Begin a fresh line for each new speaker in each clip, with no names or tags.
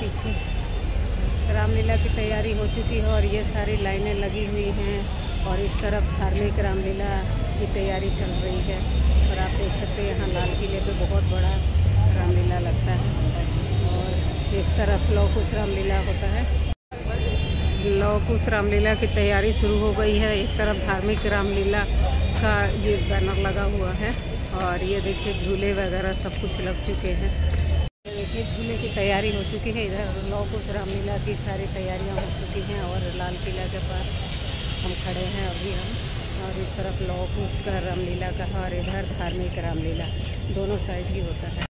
पीछे। रामलीला की तैयारी हो चुकी है और ये सारी लाइनें लगी हुई हैं और इस तरफ़ धार्मिक रामलीला की तैयारी चल रही है। और आप देख सकते हैं यहाँ लाल किले पे बहुत बड़ा रामलीला लगता है। और इस तरफ़ लौकुश रामलीला होता है। लौकुश रामलीला की तैयारी शुरू हो गई है। एक तरफ़ धार्मिक रामलीला का ये बैनर लगा हुआ है और ये देखिए झूले वगैरह सब कुछ लग चुके हैं। देखिए झूले की तैयारी हो चुकी है। इधर लौकुश रामलीला की सारी तैयारियाँ हो चुकी हैं और लाल किला के पास हम खड़े हैं अभी हम। और इस तरफ़ लौकुश का रामलीला का और इधर धार्मिक रामलीला, दोनों साइड ही होता है।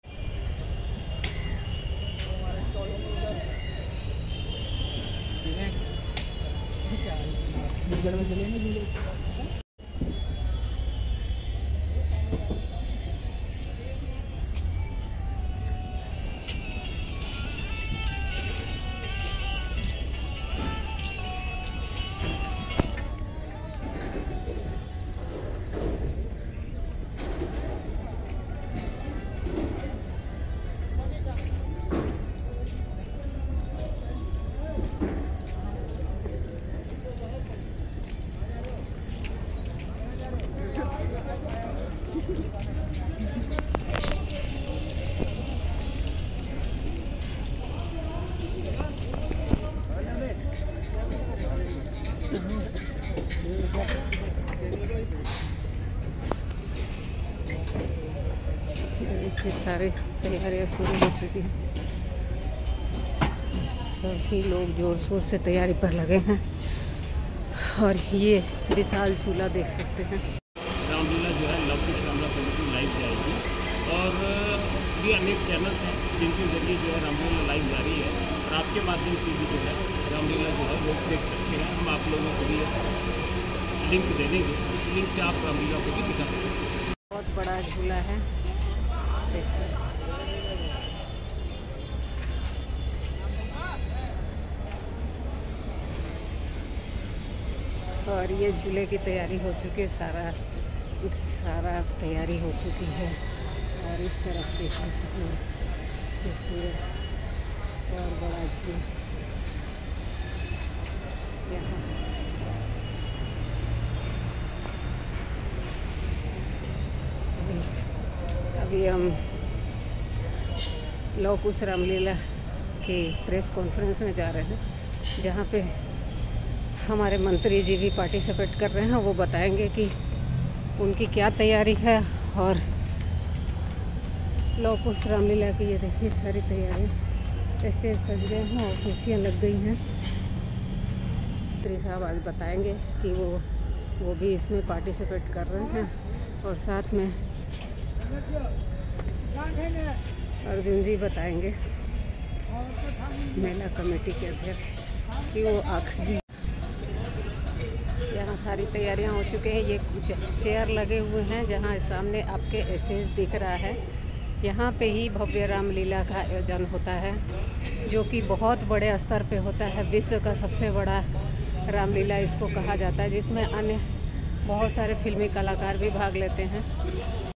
देखिए सारे तैयारियाँ शुरू हो चुकी हैं। सभी लोग ज़ोर शोर से तैयारी पर लगे हैं। और ये विशाल झूला देख सकते हैं।
रामलीला जो है लव कुश रामला कमेटी लाइव जाएगी और भी अनेक चैनल हैं जिनके ज़रिए जो है रामलीला लाइव जारी है। और आपके माध्यम से भी जो है रामलीला जो है लोग देख सकते हैं। हम आप लोगों को भी लिंक दे देंगे। उस लिंक से आप रामलीला को भी दिखा सकते हैं।
बहुत बड़ा झूला है। और ये झूले की तैयारी हो चुकी है, सारा सारा तैयारी हो चुकी है। और इस तरफ़ देखिए कितना खूबसूरत और बड़ा झूला यहाँ अभी हम रामलीला की प्रेस कॉन्फ्रेंस में जा रहे हैं, जहाँ पे हमारे मंत्री जी भी पार्टिसिपेट कर रहे हैं, वो बताएँगे कि उनकी क्या तैयारी है और लौकुश रामलीला की ये देखिए सारी तैयारी, स्टेज सज गए हैं और कुर्सियाँ लग गई हैं। मंत्री साहब आज बताएँगे कि वो वो भी इसमें पार्टिसिपेट कर रहे हैं और साथ में अर्जुन जी बताएँगे। मेला कमेटी के अध्यक्ष कि वो आखिरी। यहाँ सारी तैयारियाँ हो चुके हैं। ये कुछ चेयर लगे हुए हैं जहाँ सामने आपके स्टेज दिख रहा है। यहाँ पे ही भव्य रामलीला का आयोजन होता है, जो कि बहुत बड़े स्तर पे होता है। विश्व का सबसे बड़ा रामलीला इसको कहा जाता है, जिसमें अन्य बहुत सारे फिल्मी कलाकार भी भाग लेते हैं।